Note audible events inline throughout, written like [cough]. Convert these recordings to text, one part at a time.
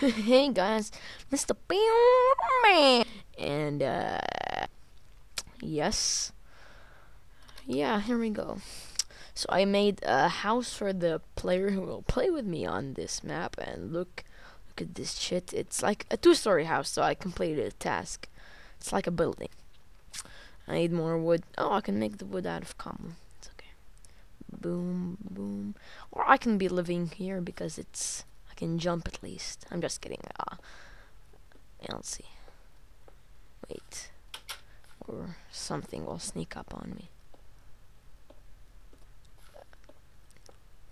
[laughs] hey guys, Mr. Man, and uh, yes, yeah, here we go. So I made a house for the player who will play with me on this map, and look, look at this shit. It's like a two-story house, so I completed a task. It's like a building. I need more wood. Oh, I can make the wood out of cobble. It's okay. Boom, boom. Or I can be living here because it's can jump at least. I'm just kidding. Uh, yeah, let's see. Wait. Or something will sneak up on me.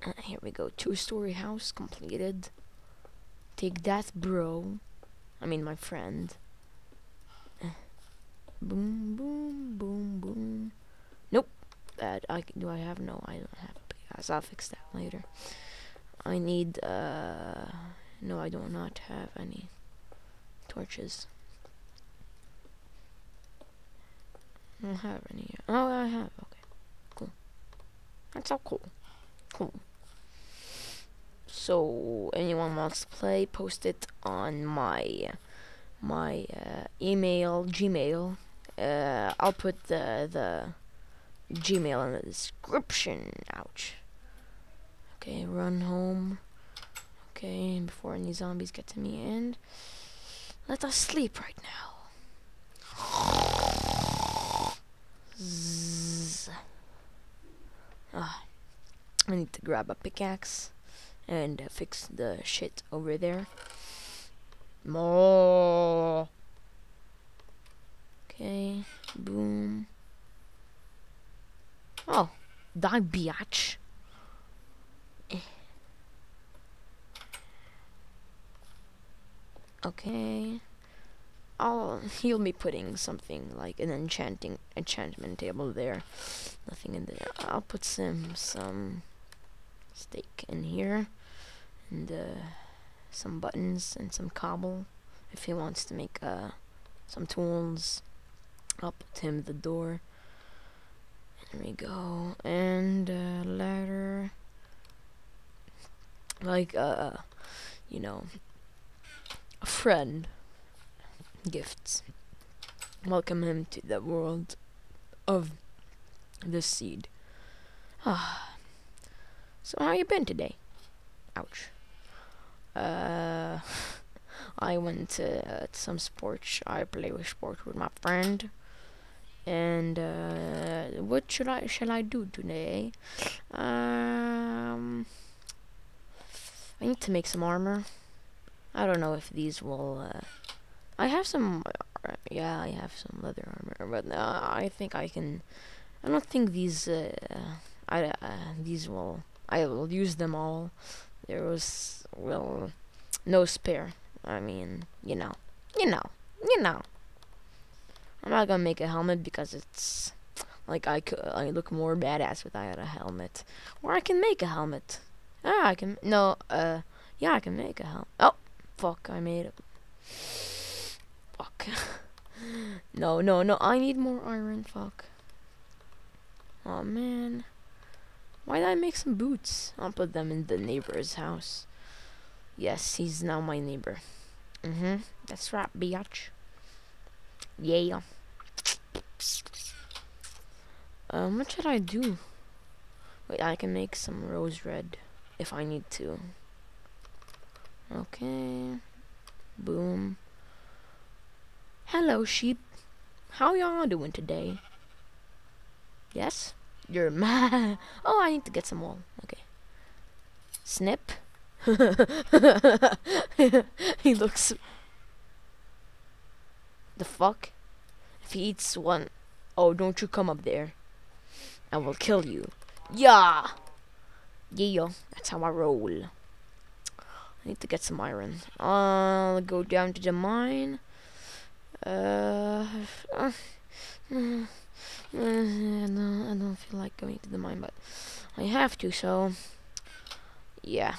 Uh, here we go. Two-story house completed. Take that, bro. I mean, my friend. Uh, boom, boom, boom, boom. Nope. That I do. I have no. I don't have a. I'll fix that later. I need. Uh, no, I do not have any torches. I don't have any. Oh, I have. Okay. Cool. That's all cool. Cool. So anyone wants to play, post it on my my uh, email, Gmail. Uh, I'll put the the Gmail in the description. Ouch. Okay, run home. Okay, before any zombies get to me, and let us sleep right now. Zzz. Ah, I need to grab a pickaxe and uh, fix the shit over there. More. Okay, boom. Oh, die biatch. Okay. I'll he'll be putting something like an enchanting enchantment table there. Nothing in there. I'll put some some steak in here and uh, some buttons and some cobble if he wants to make uh, some tools. I'll put him the door. There we go. And uh, ladder. Like, uh, you know, friend. Gifts. Welcome him to the world of the seed. Ah. so how you been today? Ouch. Uh, [laughs] I went to, uh, some sports. I play with sports with my friend. And uh, what should I shall I do today? Um, I need to make some armor. I don't know if these will. Uh, I have some. Yeah, I have some leather armor, but uh, I think I can. I don't think these. Uh, I uh, these will. I will use them all. There was well, no spare. I mean, you know, you know, you know. I'm not gonna make a helmet because it's like I could I look more badass without a helmet. Or I can make a helmet. Ah, I can no uh yeah I can make a helmet. Oh fuck, I made it. Fuck. [laughs] no, no, no, I need more iron, fuck. Oh man. Why did I make some boots? I'll put them in the neighbor's house. Yes, he's now my neighbor. Mm-hmm. That's right, biatch. Yeah. Um, what should I do? Wait, I can make some rose red if I need to. Okay. Boom. Hello, sheep. How y'all doing today? Yes? You're mad. [laughs] Oh, I need to get some wool. Okay. Snip. [laughs] he looks. The fuck? If he eats one. Oh, don't you come up there. I will kill you. Yeah! Yeah, that's how I roll. I need to get some iron. I'll go down to the mine. Uh, uh, I don't feel like going to the mine, but I have to, so yeah.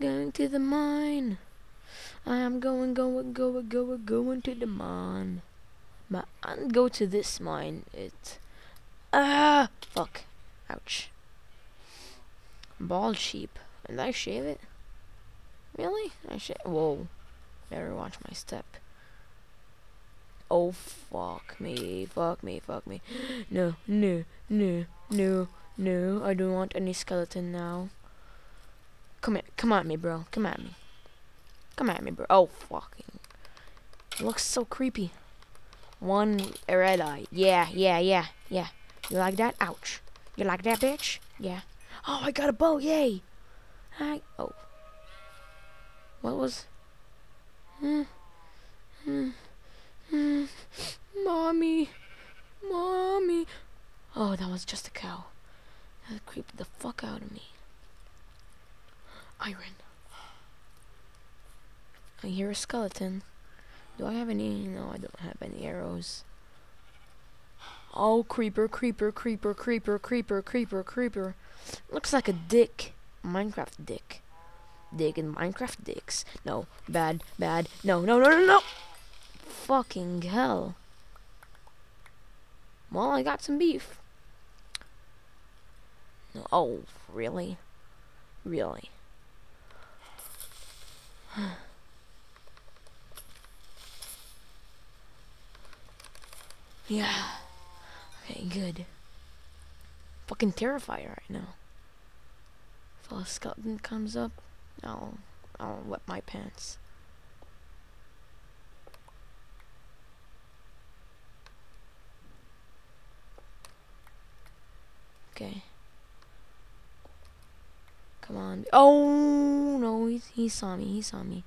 Going to the mine. I'm going, going, going, going, going to the mine. But I'll go to this mine. It. Ah! Fuck. Ouch. Bald sheep. Did I shave it? Really? I should. Whoa. Better watch my step. Oh, fuck me. Fuck me. Fuck me. [gasps] No, no, no, no, no. I don't want any skeleton now. Come here. Come at me, bro. Come at me. Come at me, bro. Oh, fucking. It looks so creepy. One red eye. Yeah, yeah, yeah, yeah. You like that? Ouch. You like that, bitch? Yeah. [gasps] Oh, I got a bow. Yay. I. Oh. What was? Mommy. Mommy. Oh, that was just a cow. That creeped the fuck out of me. Iron. I hear a skeleton. Do I have any? No, I don't have any arrows. Oh, creeper, creeper, creeper, creeper, creeper, creeper, creeper. Looks like a dick. Minecraft dick. Dick in Minecraft digs. No, bad, bad. No, no, no, no, no. Fucking hell. Well, I got some beef. No, oh, really? Really? [sighs] yeah. Okay, good. Fucking terrified right now. If a skeleton comes up, I'll I'll wet my pants. Okay. Come on. Oh no, he he saw me. He saw me.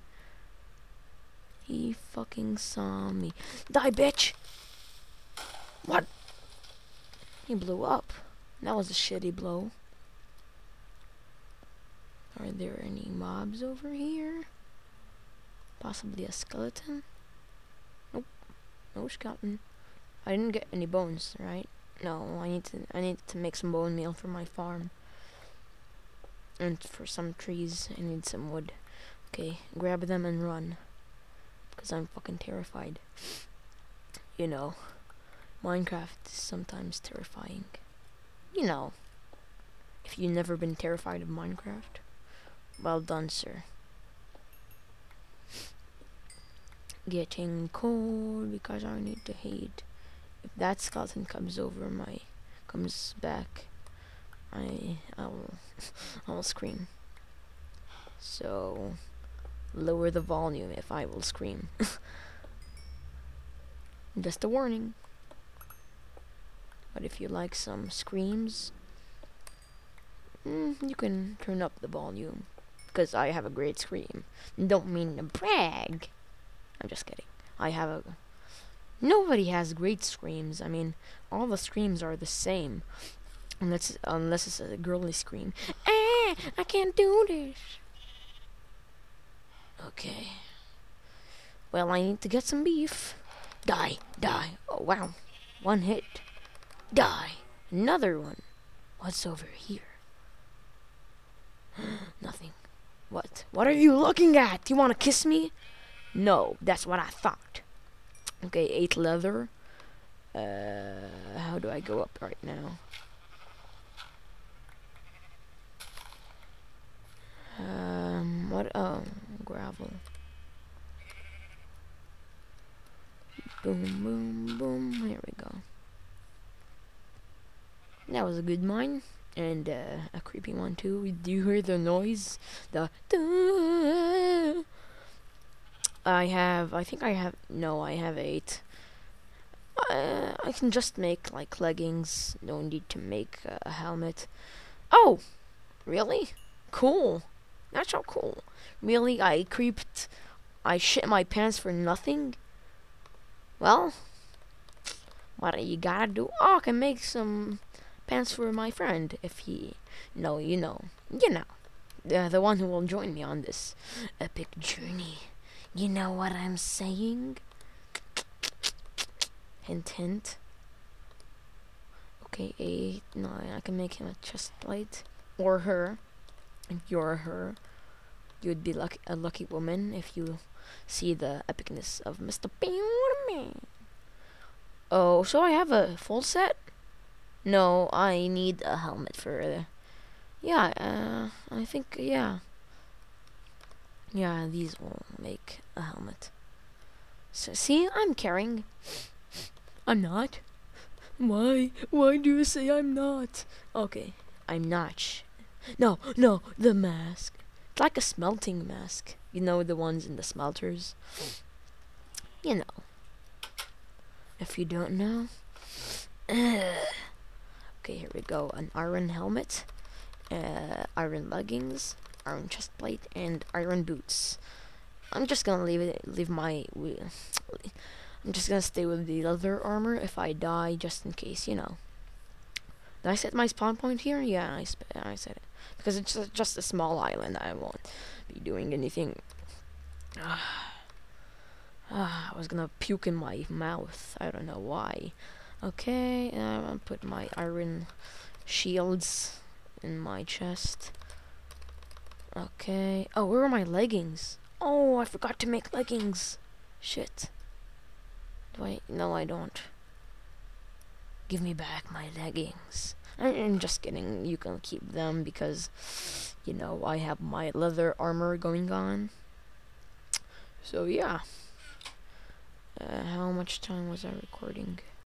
He fucking saw me. Die, bitch! What? He blew up. That was a shitty blow. Are there any mobs over here? Possibly a skeleton? Nope. No skeleton. I didn't get any bones, right? No, I need to I need to make some bone meal for my farm. And for some trees, I need some wood. Okay, grab them and run. Because I'm fucking terrified. You know, Minecraft is sometimes terrifying. You know, if you've never been terrified of Minecraft, well done, sir. Getting cold because I need to hate. If that skeleton comes over my, comes back, I I will [laughs] I will scream. So lower the volume if I will scream. [laughs] Just a warning. But if you like some screams, mm, you can turn up the volume. Because I have a great scream. Don't mean to brag. I'm just kidding. I have a... Nobody has great screams. I mean, all the screams are the same. Unless, unless it's a girly scream. Ah, I can't do this. Okay. Well, I need to get some beef. Die, die. Oh, wow. One hit. Die. Another one. What's over here? [gasps] Nothing. What? What are you looking at? You want to kiss me? No, that's what I thought. Okay, eight leather. Uh, how do I go up right now? Um, what? Oh, gravel. Boom, boom, boom. Here we go. That was a good mine. And uh, a creepy one too. Do you hear the noise? The. I have. I think I have. No, I have eight. Uh, I can just make like leggings. No need to make a helmet. Oh, really? Cool. That's so cool. Really, I creeped. I shit my pants for nothing. Well, what you gotta do? Oh, I can make some pants for my friend if he. No, you know, you know, the the one who will join me on this epic journey. You know what I'm saying? Hint, hint. Okay, eight, nine. I can make him a chest plate or her. If you're her, you would be lucky, a lucky woman if you see the epicness of Mr. Man. Oh, so I have a full set? No, I need a helmet for. Yeah, uh, I think, yeah. Yeah, these will make a helmet. So, see, I'm carrying. I'm not. Why? Why do you say I'm not? Okay, I'm not. No, no, the mask. It's like a smelting mask. You know the ones in the smelters? You know. If you don't know. Okay, here we go. An iron helmet, uh, iron leggings, iron chest plate, and iron boots. I'm just gonna leave it. Leave my. I'm just gonna stay with the leather armor if I die, just in case, you know. Did I set my spawn point here? Yeah, I, I set it because it's just a small island. I won't be doing anything. Ah, [sighs] [sighs] I was gonna puke in my mouth. I don't know why. Okay, I'm gonna put my iron shields in my chest. Okay. Oh, where are my leggings? Oh, I forgot to make leggings. Shit. Do I? No, I don't. Give me back my leggings. I'm just kidding. You can keep them because, you know, I have my leather armor going on. So, yeah. Uh, how much time was I recording?